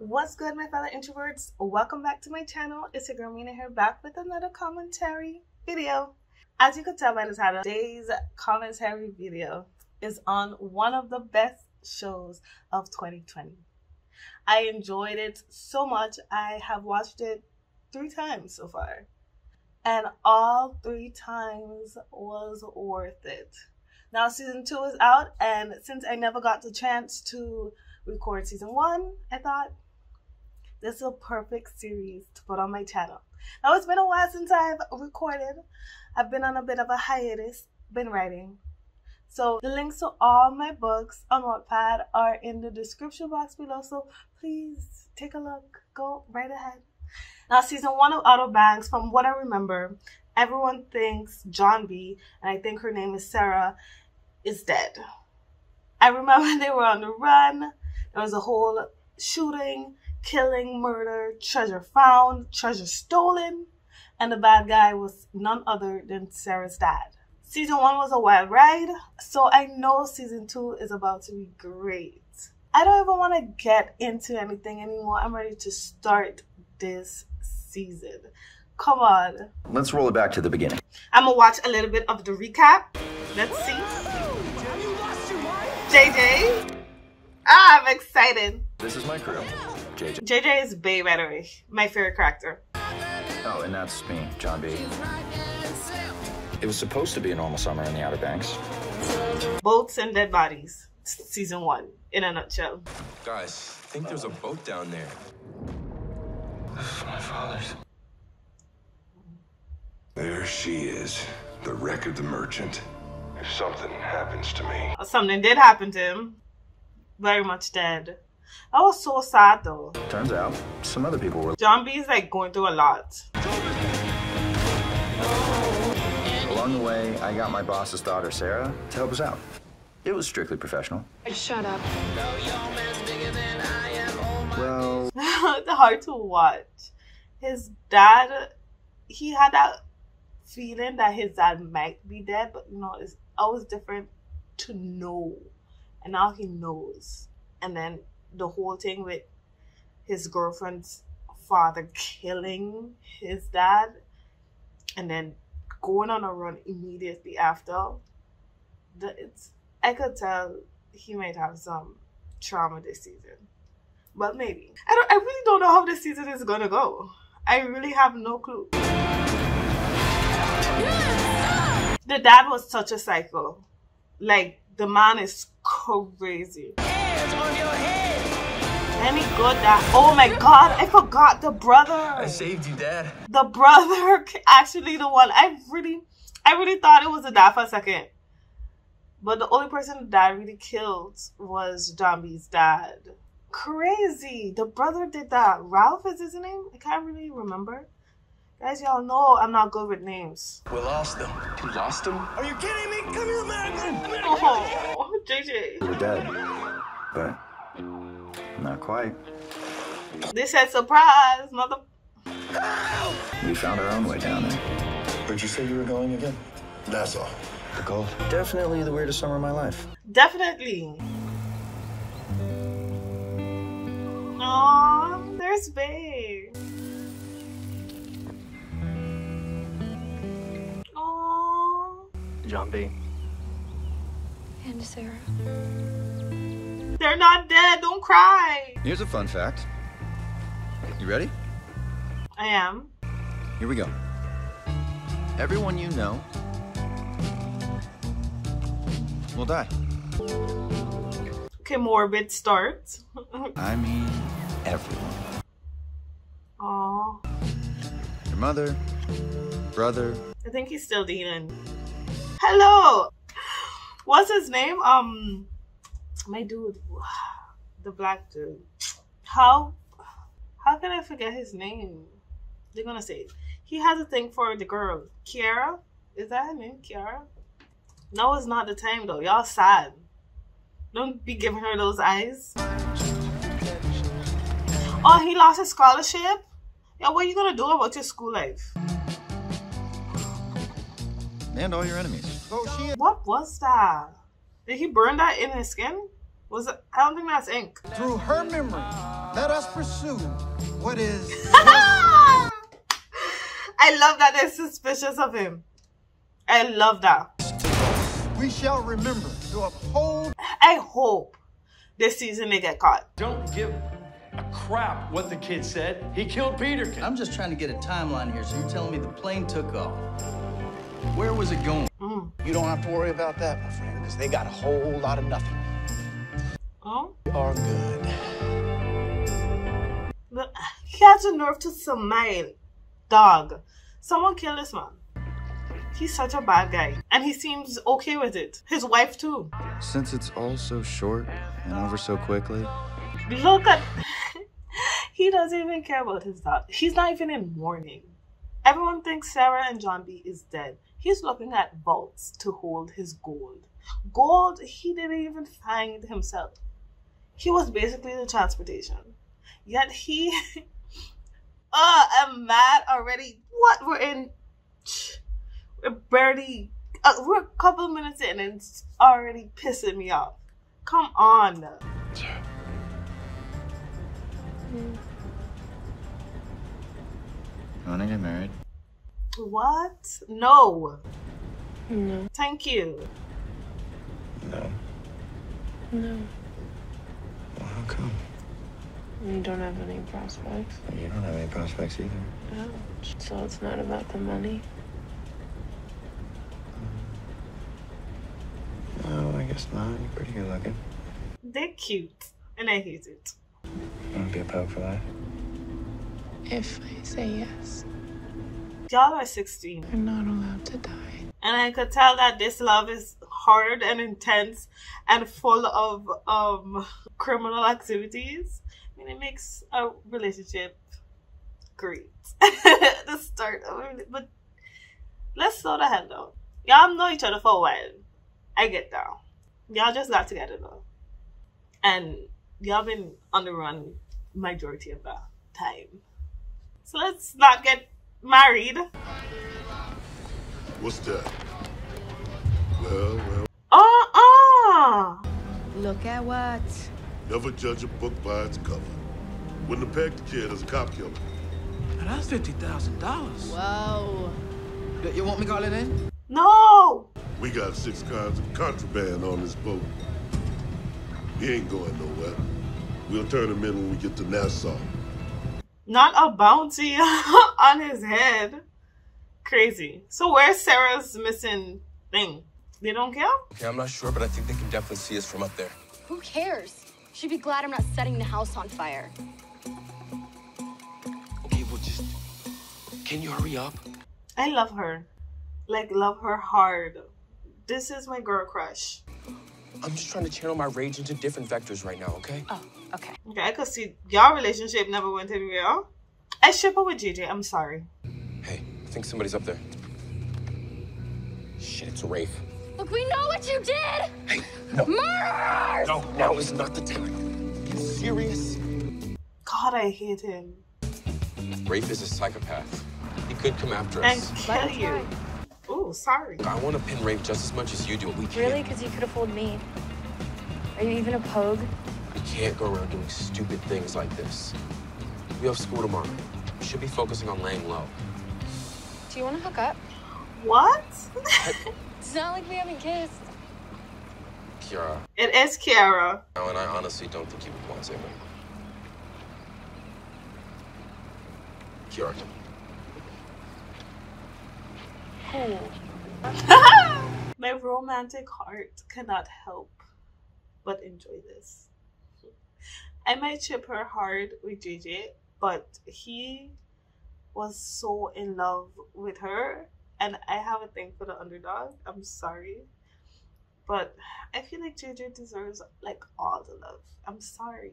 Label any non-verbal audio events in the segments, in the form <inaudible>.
What's good, my fellow introverts? Welcome back to my channel. It's your girl Mina here, back with another commentary video. As you can tell by the title, today's commentary video is on one of the best shows of 2020. I enjoyed it so much. I have watched it three times so far, and all three times was worth it. Now, season two is out, and since I never got the chance to record season one, I thought this is a perfect series to put on my channel. Now, it's been a while since I've recorded. I've been on a bit of a hiatus, been writing. So, the links to all my books on Wattpad are in the description box below. So, please take a look. Go right ahead. Now, season one of Outer Banks, from what I remember, everyone thinks John B, and I think her name is Sarah, is dead. I remember <laughs> they were on the run. There was a whole shooting killing, murder, treasure found, treasure stolen, and the bad guy was none other than Sarah's dad. Season one was a wild ride, so I know season two is about to be great. I don't even want to get into anything anymore. I'm ready to start this season. Come on. Let's roll it back to the beginning. I'm gonna watch a little bit of the recap. Let's see. JJ. Ah, I'm excited. This is my crew. JJ. JJ is Bay, by the way. My favorite character. Oh, and that's me, John B. It was supposed to be a normal summer in the Outer Banks. Boats and Dead Bodies. Season 1, in a nutshell. Guys, I think there's a boat down there. My father's. There she is, the wreck of the merchant. If something happens to me, Something did happen to him. Very much dead. That was so sad though. Turns out, some other people were. John B is like going through a lot. Along the way, I got my boss's daughter, Sarah, to help us out. It was strictly professional. Shut up. Well, <laughs> it's hard to watch. His dad, he had that feeling that his dad might be dead, but you know, it's always different to know. And now he knows. And then the whole thing with his girlfriend's father killing his dad and then going on a run immediately after. The, it's I could tell he might have some trauma this season. But maybe. I don't I really don't know how this season is gonna go. I really have no clue. The dad was such a psycho. Like the man is crazy. Any good that oh my god, I forgot the brother. I saved you, Dad. the brother <laughs> actually the one I really I really thought it was a dad for a second. But the only person that really killed was John B's dad. Crazy. The brother did that. Ralph is his name? I can't really remember. Guys, y'all know I'm not good with names. We lost them. You lost them? Are you kidding me? Come here, man. Oh, <laughs> JJ. we're dead. But not quite. This said surprise, mother. We found our own way down there. where'd you say you were going again? Nassau. The goal. Definitely the weirdest summer of my life. Definitely. Aw, there's Babe. Aw. John B. And Sarah. They're not dead. Don't cry. Here's a fun fact. You ready? I am. Here we go. Everyone you know will die. Okay, morbid start. <laughs> I mean, everyone. Aw. Your mother, brother, I think he's still dealing. Hello. What's his name? Um, my dude, <sighs> the black dude. How? How can I forget his name? They're gonna say it. He has a thing for the girl, Kiara. Is that her name, Kiara? No, it's not the time though. Y'all sad. Don't be giving her those eyes. Oh, he lost his scholarship. Yeah, what are you gonna do about your school life? and all your enemies. Oh, shit. What was that? Did he burn that in his skin? Was it? I don't think that's ink. through her memory. Let us pursue what is. <laughs> I love that they're suspicious of him. I love that. We shall remember to uphold. I hope this season they get caught. Don't give a crap what the kid said. He killed Peterkin. I'm just trying to get a timeline here, so you're telling me the plane took off. Where was it going? Mm. You don't have to worry about that, my friend, because they got a whole lot of nothing. Oh? We are good. But <laughs> he has the nerve to smile. Dog. Someone kill this man. He's such a bad guy. And he seems okay with it. His wife too. Since it's all so short and over so quickly, Look at <laughs> he doesn't even care about his dog. He's not even in mourning. Everyone thinks Sarah and John B is dead. He's looking at vaults to hold his gold. Gold he didn't even find himself. He was basically the transportation. Yet he <laughs> uh I'm mad already. What we're in we're barely uh, we're a couple of minutes in and it's already pissing me off. Come on. you want to get married? What? No. No. Thank you. No. No. Well, how come? You don't have any prospects. You don't have any prospects either. Ouch. So it's not about the money? Mm. No, I guess not. You're pretty good looking. They're cute. And I hate it. Want to be a Pogue for life? If I say yes, Y'all are 16. I'm not allowed to die. And I could tell that this love is hard and intense and full of um criminal activities. I mean, it makes a relationship great. <laughs> the start of it. But let's slow the hell down. Y'all know each other for a while. I get that. Y'all just got together though. And y'all been on the run majority of the time. So let's not get married. What's that? Well, well, Uh-uh. Look at what? never judge a book by its cover. Wouldn't have pegged the kid as a cop killer. Now that's fifty thousand dollars. Whoa. You want me calling in? No. We got six kinds of contraband on this boat. He ain't going nowhere. We'll turn him in when we get to Nassau. Not a bounty <laughs> on his head. Crazy. So where's Sarah's missing thing? They don't care? Okay, I'm not sure, but I think they can definitely see us from up there. Who cares? She'd be glad I'm not setting the house on fire. Okay, well, just. Can you hurry up? I love her. Like love her hard. This is my girl crush. I'm just trying to channel my rage into different vectors right now, okay? Oh, okay. Okay, I could see your relationship never went anywhere. I ship her with JJ. I'm sorry. Hey, I think somebody's up there. Shit, it's Rafe. Look, we know what you did! Hey, no. Murderers! No, now is not the time. You serious? God, I hate him. Rafe is a psychopath. He could come after us. And us. kill you. Ooh, sorry. I want to pin Rafe just as much as you do, we can't. Really? Because you could have fooled me. Are you even a pogue? We can't go around doing stupid things like this. We have school tomorrow. We should be focusing on laying low. Do you want to hook up? What? It's not like we haven't kissed. Kiara. It is Kiara. No, and I honestly don't think you would want to. say Kiara. Cool. <laughs> My romantic heart cannot help but enjoy this. I might chip her hard with JJ, but he was so in love with her, and I have a thing for the underdog. I'm sorry, but I feel like JJ deserves like all the love. I'm sorry.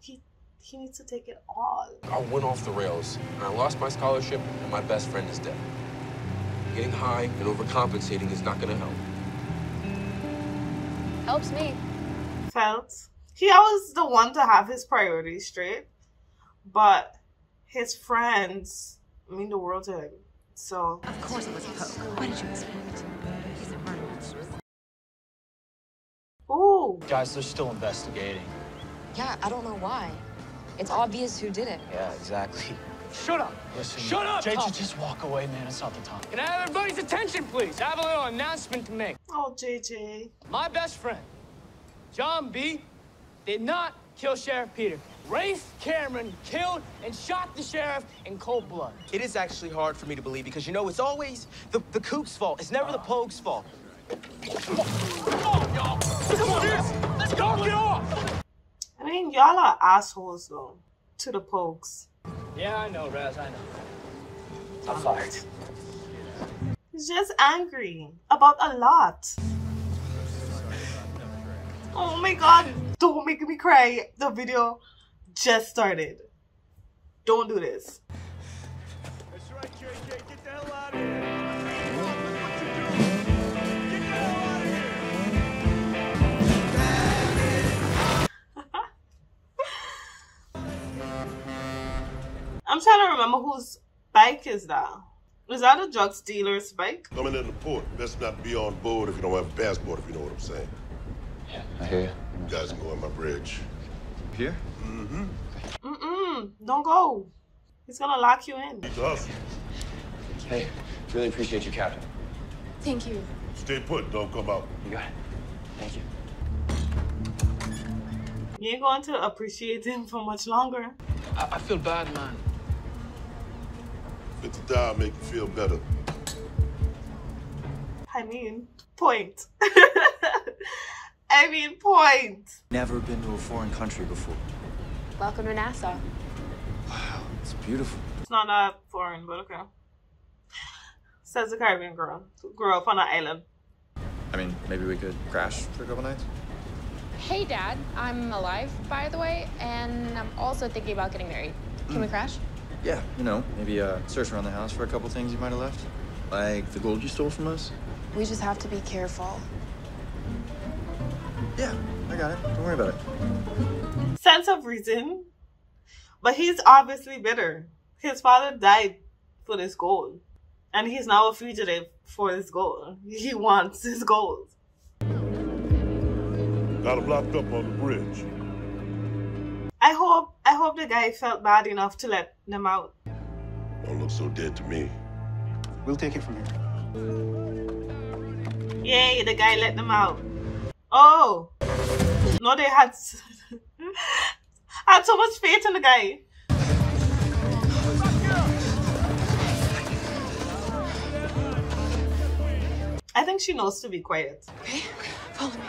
He he needs to take it all. I went off the rails, and I lost my scholarship, and my best friend is dead. Getting high and overcompensating is not gonna help. Helps me. felt he always the one to have his priorities straight, but his friends mean the world to him. So Of course it was a Pogue. What did you expect? He's a murderer. Ooh. Guys, they're still investigating. Yeah, I don't know why. It's obvious who did it. Yeah, exactly. Shut up. Listen, Shut up, JJ, Tom. just walk away, man. It's not the time. Can I have everybody's attention, please? I have a little announcement to make. Oh, JJ. My best friend, John B., did not kill Sheriff Peter. Rafe Cameron killed and shot the sheriff in cold blood. It is actually hard for me to believe because, you know, it's always the, the Kook's fault. It's never the ah. Pogue's fault. Come on, y'all. Come on, dudes. Let's go. Get off. I mean, y'all are assholes, though, to the Pogues. Yeah, I know, Raz. I know. I'm fired. He's just angry about a lot. Oh my god, don't make me cry. The video just started. Don't do this. <laughs> I'm trying to remember whose bike is that. Is that a drug dealer's bike? Coming in the port, best not be on board if you don't have a passport, if you know what I'm saying. Yeah, I hear you. You guys can go on my bridge. Here? Mm-hmm. Mm-mm, don't go. He's gonna lock you in. Need to hustle. Hey, really appreciate you, Captain. Thank you. Stay put, don't come out. You got it. Thank you. You ain't going to appreciate him for much longer. I, I feel bad, man. Fifty thousand make you feel better. I mean, point. <laughs> I mean, point. Never been to a foreign country before. Welcome to Nassau. Wow, it's beautiful. It's not that foreign, but okay. Says the Caribbean girl who grew up on an island. I mean, maybe we could crash for a couple nights. Hey, Dad. I'm alive, by the way, and I'm also thinking about getting married. Can we crash? Yeah, you know, maybe uh, search around the house for a couple things you might have left. Like the gold you stole from us. We just have to be careful. Yeah, I got it. Don't worry about it. Sense of reason. But he's obviously bitter. His father died for this gold. And he's now a fugitive for this gold. He wants his gold. Got him locked up on the bridge. I hope I hope the guy felt bad enough to let them out. Don't look so dead to me. We'll take it from here. Yay, the guy let them out. Oh. No, they had I had so much faith in the guy. I think she knows to be quiet. Okay, follow me.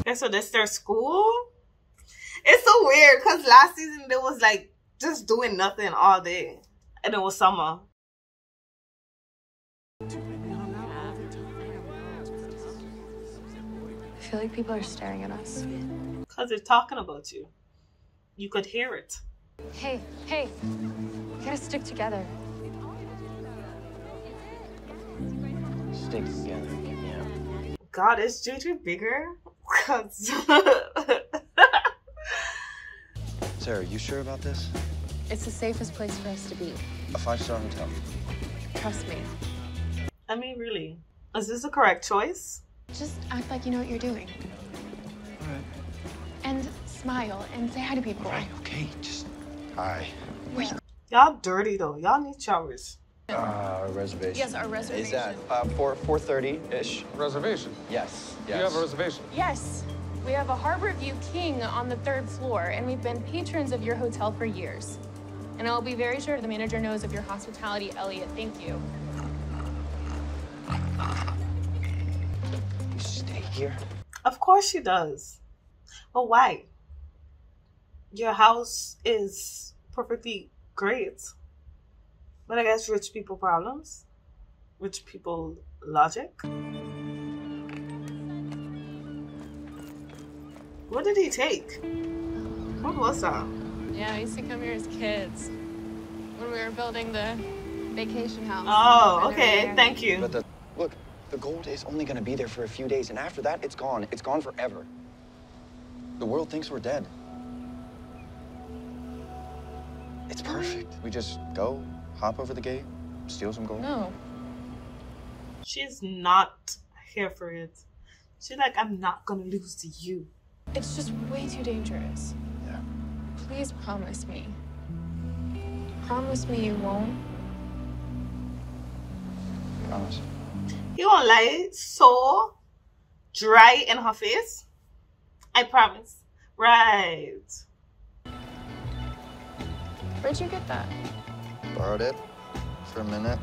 Okay, so this their school? It's so weird because last season they was like just doing nothing all day. And it was summer. Feel like people are staring at us. Because they're talking about you. You could hear it. Hey, hey, we gotta stick together. Stick together. Yeah. God, is Juju bigger? 'Cause- <laughs> Sarah, you sure about this? It's the safest place for us to be. A five-star hotel. Trust me. I mean, really. Is this the correct choice? Just act like you know what you're doing. All right. And smile and say hi to people. Right, okay, just hi. Wait. Y'all dirty though. Y'all need showers. Uh, reservation. Yes, our reservation. Is that uh, 4 4:30 ish? Reservation. Yes. Yes. You have a reservation. Yes. We have a Harbor View King on the third floor, and we've been patrons of your hotel for years. And I'll be very sure the manager knows of your hospitality, Elliot. Thank you. You stay here. Of course she does. But why? Your house is perfectly great. But I guess rich people problems? Rich people logic? What did he take? What was that? Yeah, I used to come here as kids when we were building the vacation house. Oh, okay. Thank you. But the look, the gold is only gonna be there for a few days, and after that, it's gone. It's gone forever. The world thinks we're dead. It's perfect. We just go, hop over the gate, steal some gold. No. She's not here for it. She's like, I'm not gonna lose to you. It's just way too dangerous. Yeah. Please promise me. Promise me you won't. Promise. You won't lie so dry in her face. I promise. Right. Where'd you get that? Borrowed it for a minute.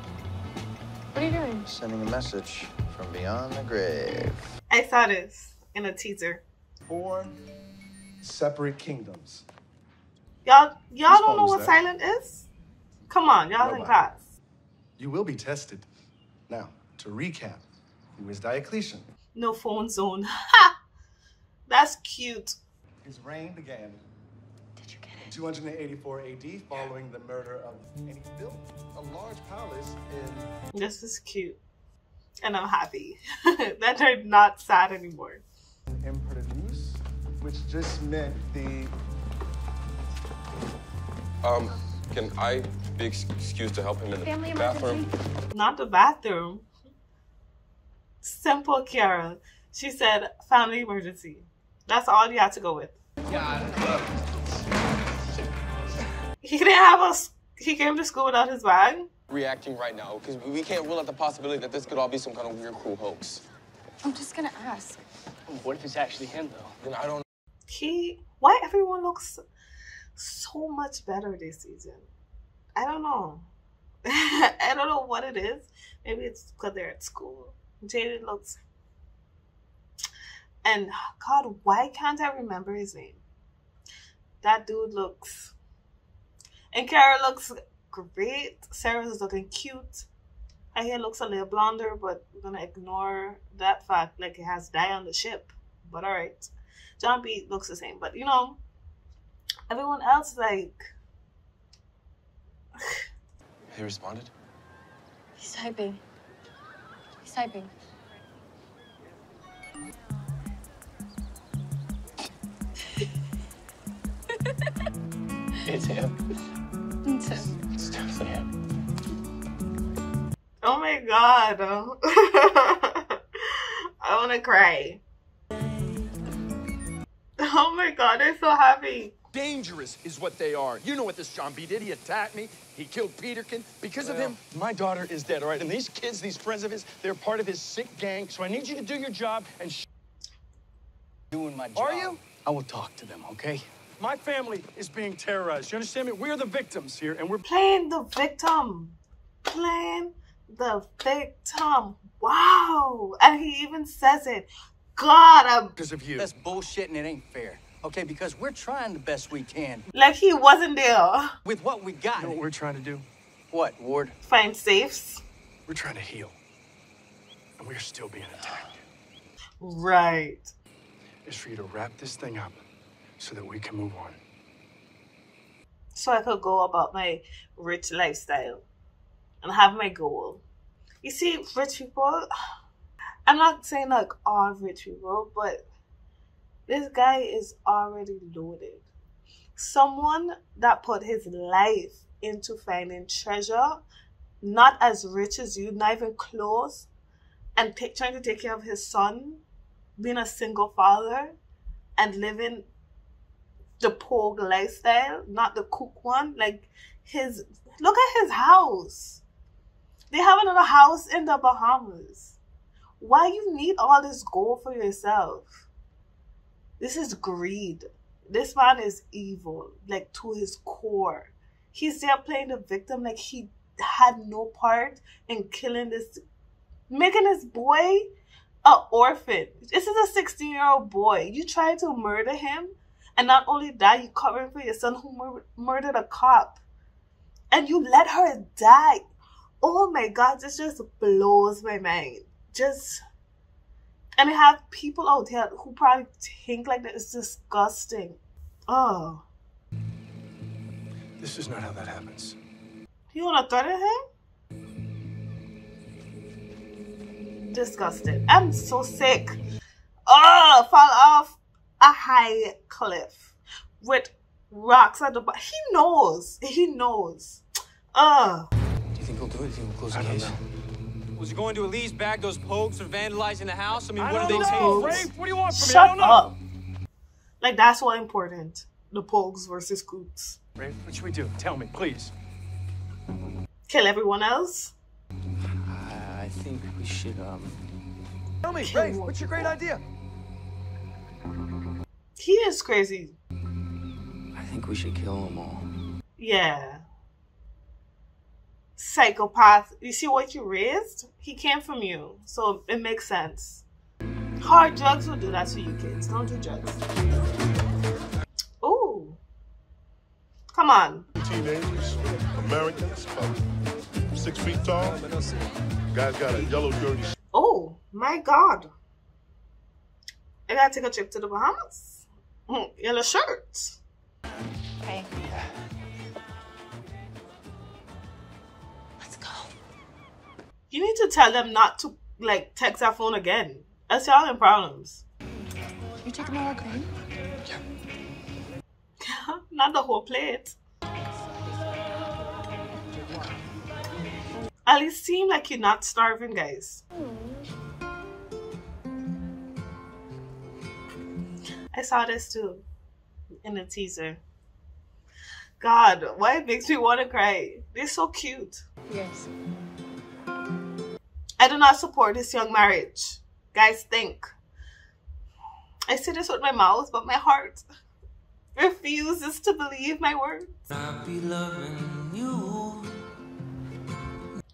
What are you doing? Sending a message from beyond the grave. I saw this in a teaser. Four separate kingdoms. Y'all y'all don't know what that? silent is? Come on, y'all in class. You will be tested. Now, to recap, who is Diocletian? No phone zone. <laughs> Ha! That's cute. His reign began in 284 AD following the murder of, and he built a large palace in This is cute. And I'm happy <laughs> that they're not sad anymore. Impertinence, which just meant the Um, can I be excused to help him in the Family bathroom? Not the bathroom. Simple Kiara. She said family emergency. That's all you have to go with. He didn't have a. s- He came to school without his bag. Reacting right now, because we can't rule out the possibility that this could all be some kind of weird, cruel hoax. I'm just gonna ask. What if it's actually him, though? Then I don't He. Why everyone looks so much better this season? I don't know. <laughs> I don't know what it is. Maybe it's because they're at school. Jaden looks. And God, why can't I remember his name? That dude looks. And Kara looks great. Sarah's looking cute. Her hair looks a little blonder, but we're gonna ignore that fact. Like it has dye on the ship. But alright. John B looks the same. But you know, everyone else like <sighs> He responded? He's typing. He's typing. It's him. It's him. It's definitely him. Oh my god. <laughs> I wanna cry. Oh my god, I'm so happy. Dangerous is what they are. You know what this John B did. He attacked me. He killed Peterkin. Because of him, my daughter is dead, all right? And these kids, these friends of his, they're part of his sick gang. So I need you to do your job and sh- Doing my job. Are you? I will talk to them, okay? My family is being terrorized. You understand me? We're the victims here, and we're Playing the victim. Playing the victim. Wow. And he even says it. God, I'm because of you. That's bullshit and it ain't fair. Okay, because we're trying the best we can like he wasn't there. with what we got. You know what we're trying to do? What, Ward? Find safes. We're trying to heal. And we're still being attacked. Right. It's for you to wrap this thing up so that we can move on. So I could go about my rich lifestyle and have my goal. You see, rich people, <sighs> I'm not saying like all rich people, but this guy is already loaded. Someone that put his life into finding treasure, not as rich as you, not even close, and trying to take care of his son, being a single father, and living the poor lifestyle, not the Kook one. Like his, look at his house. They have another house in the Bahamas. Why you need all this gold for yourself? This is greed. This man is evil, like to his core. He's there playing the victim like he had no part in killing this, making this boy a orphan. This is a 16 year old boy. You tried to murder him, and not only that, you covering for your son who mur- murdered a cop, and you let her die. Oh my God, this just blows my mind. Just and I have people out here who probably think like that. It's disgusting. Oh, This is not how that happens. you wanna threaten him? Disgusted. I'm so sick. Oh, fall off a high cliff with rocks at the bottom. He knows. He knows. Oh. Do you think he'll do it? Do you think we'll close the I case? know. Was he going to at least bag those Pogues for vandalizing the house? I mean, I what don't do they know, take? Rafe. What do you want from me? I Shut don't know. up. Like that's what important. The Pogues versus Kooks. Rafe, what should we do? Tell me, please. Kill everyone else. I think we should, um... Tell me, Rafe, what's your great idea? He is crazy. I think we should kill them all. Yeah. Psychopath. You see what you raised? He came from you. So it makes sense. Hard drugs will do that to you kids. Don't do drugs. Ooh. Come on. Teenagers, Americans, about six feet tall. Guy's got a yellow dirty Oh my god. I gotta take a trip to the Bahamas. <laughs> Yellow shirts. Okay. You need to tell them not to like text our phone again. That's y'all in problems. You took them all Yeah. <laughs> not the whole plate. At least seem like you're not starving, guys. I saw this too in the teaser. God, why it makes me want to cry. They're so cute. Yes. I do not support this young marriage. Guys, think. I say this with my mouth, but my heart <laughs> refuses to believe my words. I'll be loving you,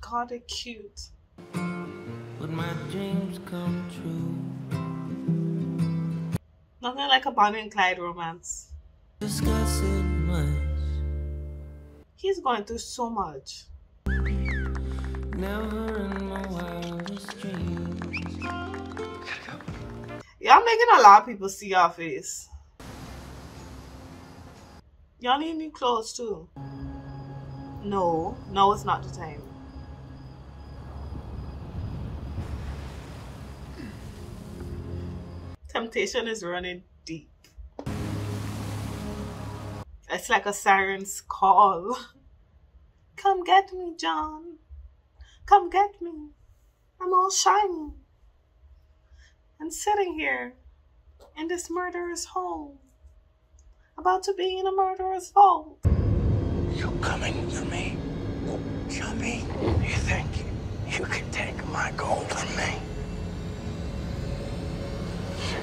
God, they're cute. but my dreams come true. Nothing like a Bonnie and Clyde romance. He's going through so much. Never in my wildest dreams. Y'all making a lot of people see y'all face. Y'all need new clothes too. No, no, it's not the time. Temptation is running deep. It's like a siren's call. <laughs> Come get me, John. Come get me. I'm all shiny and sitting here in this murderer's home, about to be in a murderer's vault. You're coming for me, Chummy, You think you can take my gold from me?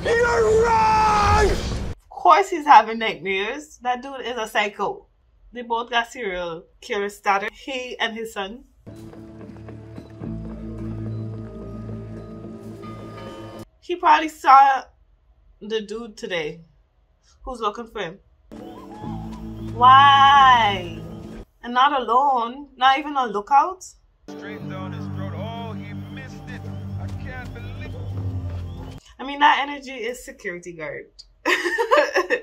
You're wrong! Of course he's having nightmares. That dude is a psycho. They both got serial killer status. He and his son. He probably saw the dude today who's looking for him. Why? And not alone, not even on lookout. I mean, that energy is security guard. <laughs> I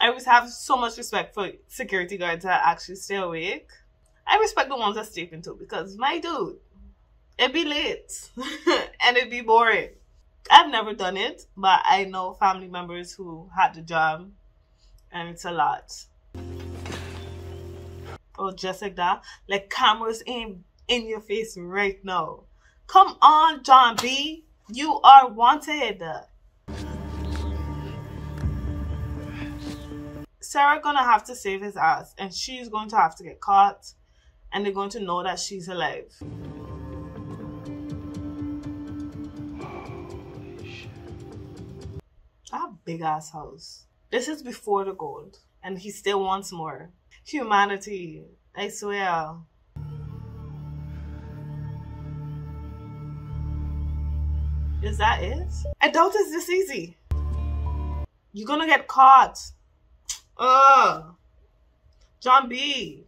always have so much respect for security guards that actually stay awake. I respect the ones that sleeping too because my dude, it'd be late <laughs> and it'd be boring. I've never done it, but I know family members who had the job and it's a lot. Oh, just like that. Like cameras in in your face right now. Come on, John B. You are wanted. Sarah gonna have to save his ass, and she's going to have to get caught, and they're going to know that she's alive. Big ass house. This is before the gold, and he still wants more. Humanity, I swear. Is that it? I doubt it's this easy. You're gonna get caught. Ugh. John B.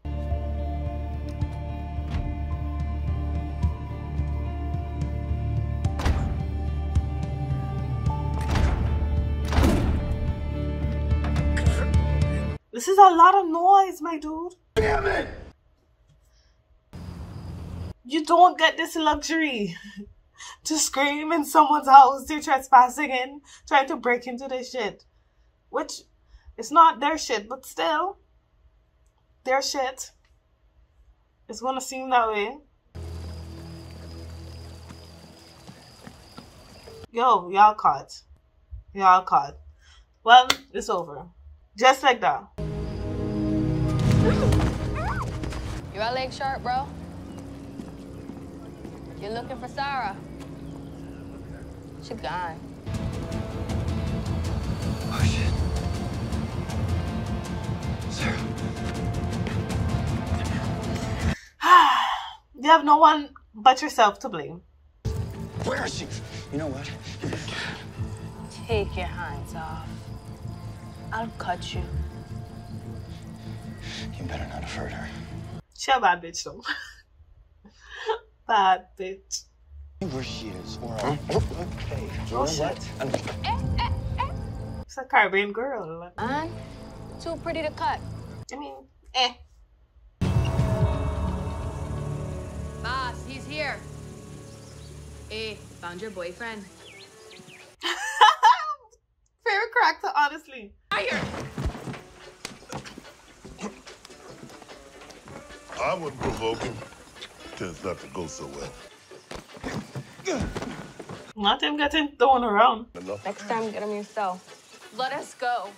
This is a lot of noise, my dude. Damn it! You don't get this luxury <laughs> to scream in someone's house they're trespassing in, trying to break into their shit. Which it's not their shit, but still, their shit. It's gonna seem that way. Yo, y'all caught. Y'all caught. Well, it's over. Just like that. Your leg sharp, bro? You're looking for Sarah. She gone. Oh, shit. Sarah. <sighs> you have no one but yourself to blame. Where is she? You know what? Take your hands off. I'll cut you. You better not have hurt her. She a bad bitch though. <laughs> bad bitch. Where she is, or I'll... Okay. Oh, shit. what? I'm- a Caribbean girl. Man, too pretty to cut. I mean, eh. Boss, he's here. Hey, found your boyfriend. <laughs> Favorite character, honestly. I wouldn't provoke him. Tends not to go so well. Not him getting thrown around. Enough. Next time, get him yourself. Let us go.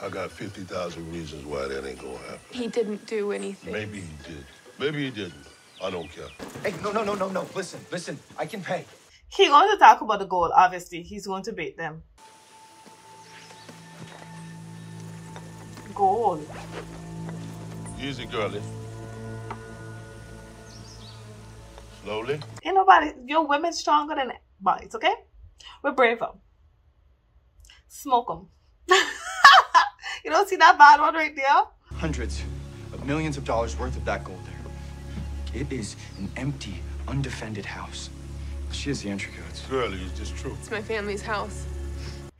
I got 50,000 reasons why that ain't gonna happen. He didn't do anything. Maybe he did. Maybe he didn't. I don't care. Hey, no, no, no, no, no. Listen, listen. I can pay. He going to talk about the goal, obviously. He's going to bait them. Goal. Easy, girlie. Slowly. Ain't nobody, your women stronger than boys, okay? We're braver. Smoke them. <laughs> you don't see that bad one right there? Hundreds of millions of dollars worth of that gold there. It is an empty, undefended house. She has the entry codes. Girlie, it's just true? It's my family's house,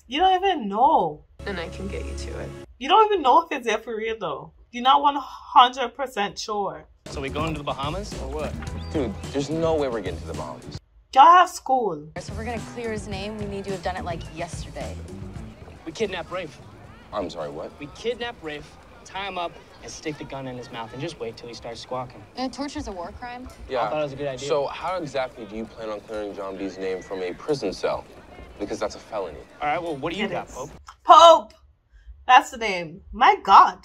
You don't even know. and I can get you to it. You don't even know if it's there for real, though. You're not 100% sure. So we going to the Bahamas or what? Dude, there's no way we're getting to the Bahamas. Y'all have school. So if we're gonna clear his name, we need to have done it like yesterday. We kidnap Rafe. I'm sorry, what? We kidnap Rafe, tie him up, and stick the gun in his mouth, and just wait till he starts squawking. And torture's a war crime? Yeah. I thought it was a good idea. So how exactly do you plan on clearing John B's name from a prison cell? Because that's a felony. All right, well, what do you It got, is. Pope? Pope! That's the name. My God.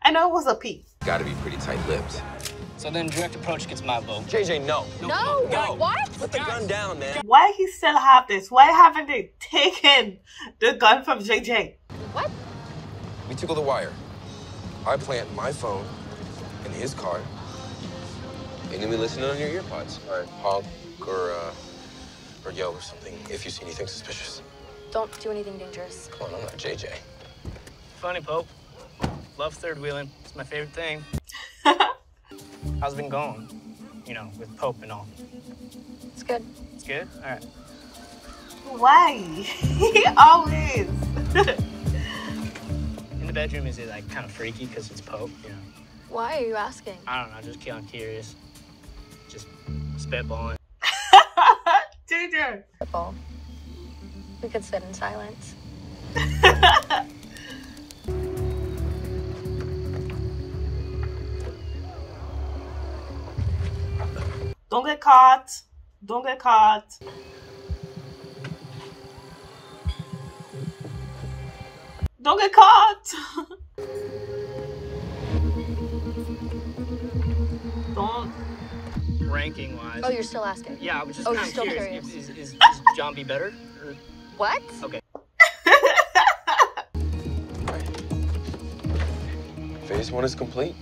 I know it was a P. Gotta be pretty tight-lipped. So then direct approach gets my vote. JJ, no. No! No. What? Put the gun down, man. Why he still have this? Why haven't they taken the gun from JJ? What? We tickle the wire. I plant my phone in his car, and then we listen on your earpods. All right, honk or, uh, or yell or something if you see anything suspicious. Don't do anything dangerous. Come on, I'm not JJ. Funny, Pope. Love third wheeling. It's my favorite thing. <laughs> How's it been going? You know, with Pope and all. It's good. It's good? All right. Why? he <laughs> always. <laughs> In the bedroom, is it like kind of freaky because it's Pope? You know, Why are you asking? I don't know. Just kind of curious. Just spitballing. <laughs> JJ. Football. We could sit in silence. Don't get caught. Don't get caught. Don't get caught. Don't. Ranking wise. Oh, you're still asking? Yeah, I was just Oh, kind of still curious. curious. Is, is, is John B better? Or... What? Okay. <laughs> Phase one is complete.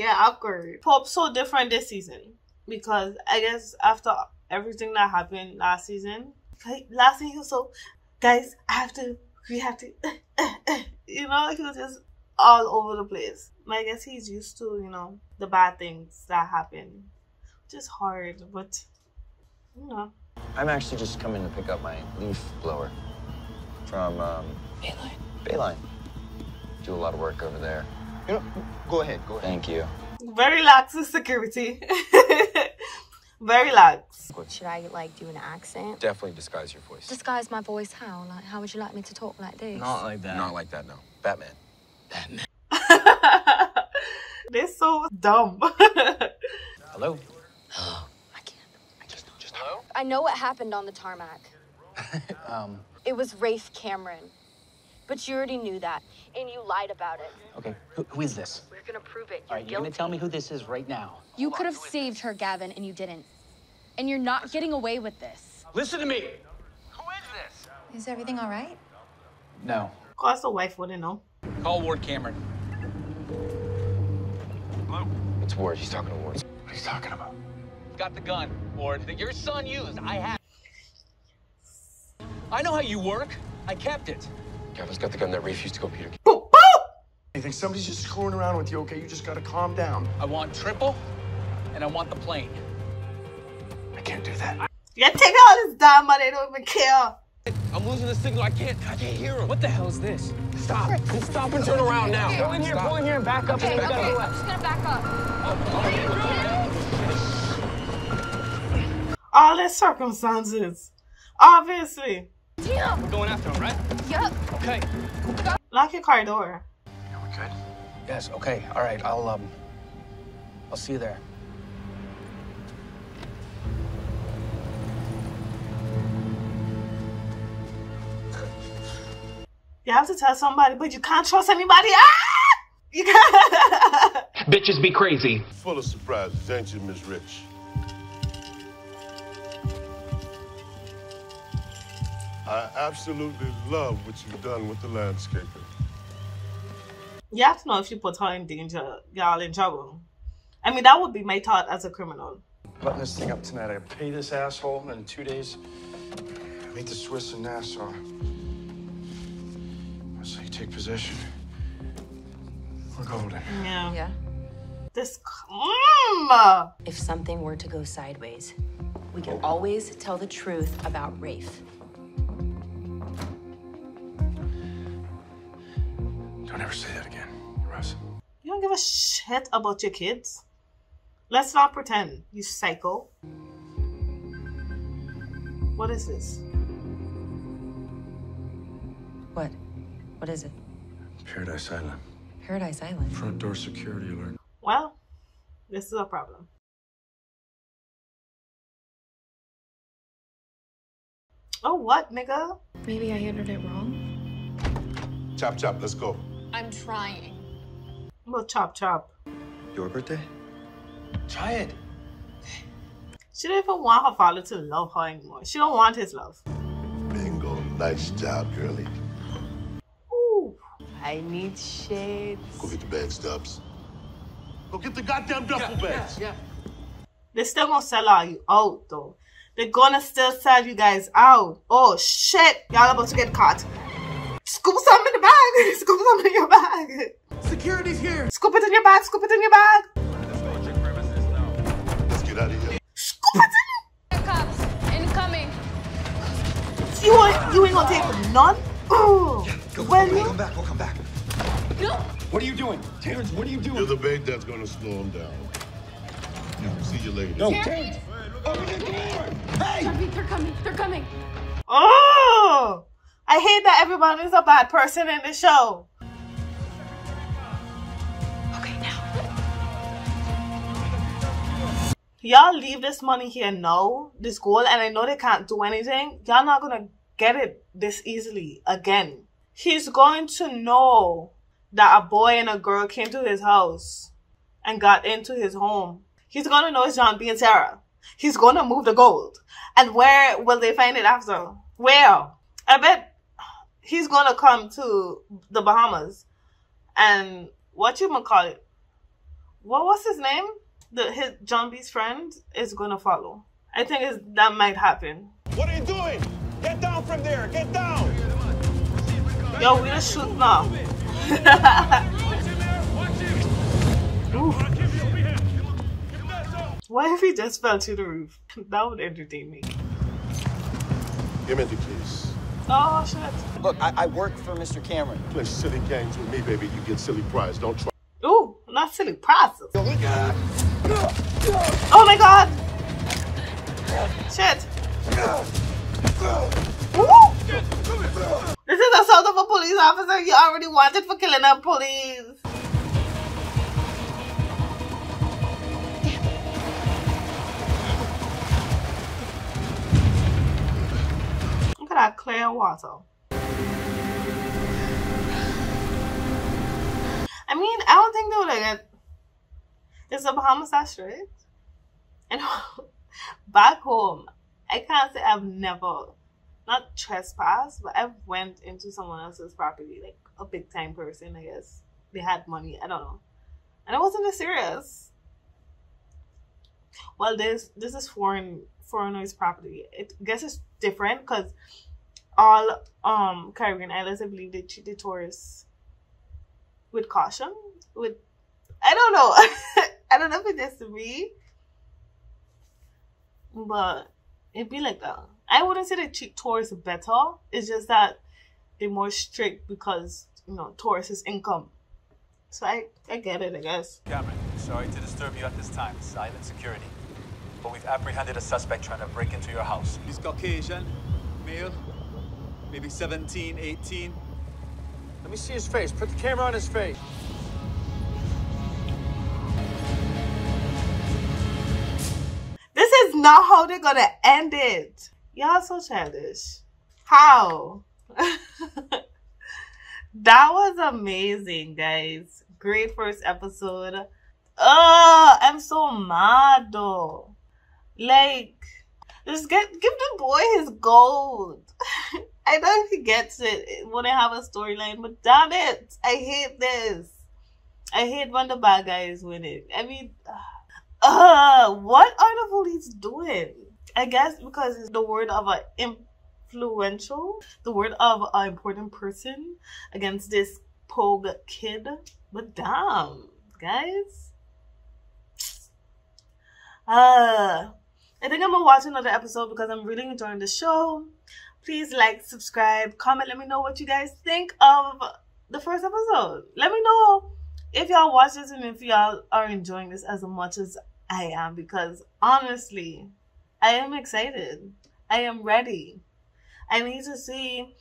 Yeah, awkward. Pope's so different this season because I guess after everything that happened last season, like, last season he was so, guys, I have to, we have to, <laughs> you know, he was just all over the place. But I guess he's used to, you know, the bad things that happen. which is hard, but you know. I'm actually just coming to pick up my leaf blower from um, Bayline. Bayline. Do a lot of work over there. You know, go ahead, go ahead. Thank you. Very lax in security. <laughs> Very lax. Should I like do an accent? Definitely disguise your voice. Disguise my voice how? Like how would you like me to talk like this? Not like that. Not like that, no. Batman. <laughs> They're so dumb. <laughs> Hello? <gasps> I I know what happened on the tarmac. um, It was Rafe Cameron. But you already knew that, and you lied about it. okay, who, who is this? We're gonna prove it. All right, you're gonna tell me who this is right now. You could have saved her, Gavin, and you didn't. And you're not getting away with this. Listen to me. Who is this? Is everything all right? No. Of course, the wife wouldn't know. Call Ward Cameron. Hello? It's Ward. He's talking to Ward. What are you talking about? Got the gun, Ward, that your son used. I have. I know how you work. I kept it. Gavin's got the gun that refused to go Peter. Boop, boop! You think somebody's just screwing around with you, okay? You just gotta calm down. I want triple, and I want the plane. I can't do that. Yeah, take all this damn money. They don't even care. I'm losing the signal. I can't. I can't hear him. What the hell is this? Stop. Just stop and turn around now. Go in here, Stop. go in here and back up. Okay, and okay, get out of the I'm way. just gonna back up. All the circumstances. Obviously. We're going after him, right? Yep. Okay. Lock your car door. Yeah, We good? Yes. Okay. All right. I'll um. I'll see you there. You have to tell somebody, but you can't trust anybody. Ah! <laughs> You can't. <laughs> Bitches be crazy. Full of surprises, ain't you, Miss Rich? I absolutely love what you've done with the landscaping. you have to know if you put her in danger, y'all in trouble. I mean, that would be my thought as a criminal. Button this thing up tonight. I pay this asshole, and in two days, I meet the Swiss in Nassau. So you take possession. We're golden. Yeah. Yeah. This. Mm. If something were to go sideways, we can always tell the truth about Rafe. Don't say that again, Russ. You don't give a shit about your kids. Let's not pretend, you psycho. What is this? What? What is it? Paradise Island. Paradise Island. Front door security alert. Well, this is a problem. Oh, what, nigga? Maybe I entered it wrong. Chop, chop, let's go. I'm trying. Well, chop, chop. Your birthday? Try it. She don't even want her father to love her anymore. She don't want his love. Bingo. Nice job, girlie. Ooh. I need shades. Go get the bed stubs. Go get the goddamn duffel bags. Yeah. They're still gonna sell all you out, though. They're gonna still sell you guys out. Oh, shit. Y'all about to get caught. Scoop some in the bag. Scoop some in your bag. Security's here. Scoop it in your bag. Scoop it in your bag. Let's get out of here. Scoop it in. Cops, incoming. in. You ain't, you ain't gonna take none? Oh. Well, We'll you. come back. We'll come back. No. What are you doing? Terrence, what are you You're doing? the bait that's gonna slow him down. See you later. No, Terrence! Terrence! The door! Hey! They're coming. They're coming. Oh. I hate that everyone is a bad person in the show. Okay, now. Y'all leave this money here now, this gold, and I know they can't do anything. Y'all not gonna get it this easily again. He's going to know that a boy and a girl came to his house and got into his home. He's gonna know it's John B and Sarah. He's gonna move the gold. And where will they find it after? Where? I bet he's gonna come to the Bahamas and what you gonna call it? What was his name? The his John B's friend is gonna follow. I think it's, that might happen. What are you doing? Get down from there. Get down. Yo, we just shoot now. Why What if he just fell to the roof? <laughs> That would entertain me. Give me the keys. Oh shit. Look, I, I work for Mr. Cameron. Play silly games with me, baby. You get silly prize. Don't try. Ooh, not silly process. Oh my god! Shit. Ooh. This is assault of a police officer. You already wanted for killing a police. Clear water. I mean, I don't think they would have. It's a Bahamas Strait. <laughs> And back home, I can't say I've never, not trespassed, but I've went into someone else's property, like a big time person, I guess. They had money, I don't know. And it wasn't as serious. Well, this this is foreign foreigners' property. It I guess it's different because all um Caribbean islands, I believe, they treat the tourists with caution. With I don't know. <laughs> I don't know if it's just me, but it'd be like that. I wouldn't say they treat tourists better. It's just that they're more strict because you know tourists' income. So I I get it, I guess. Cameron, sorry to disturb you at this time. Silent security. But we've apprehended a suspect trying to break into your house. He's Caucasian, male, maybe 17, 18. Let me see his face. Put the camera on his face. This is not how they're gonna end it. Y'all so childish. How? <laughs> that was amazing, guys. Great first episode. Oh, I'm so mad though. Like, just get give the boy his gold. <laughs> I know he gets it when I have a storyline, but damn it, I hate this. I hate when the bad guys win it. I mean, <sighs> uh, what are the police doing? I guess because it's the word of an influential, the word of an important person against this pogue kid. But damn, guys. Uh, I think I'm gonna watch another episode because I'm really enjoying the show. Please like, subscribe, comment, let me know what you guys think of the first episode. Let me know if y'all watch this and if y'all are enjoying this as much as I am because honestly, I am excited. I am ready. I need to see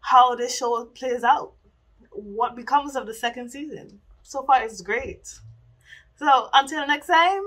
how this show plays out. What becomes of the second season. So far, it's great. So, until next time.